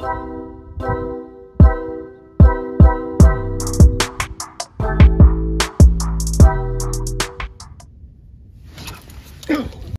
Go.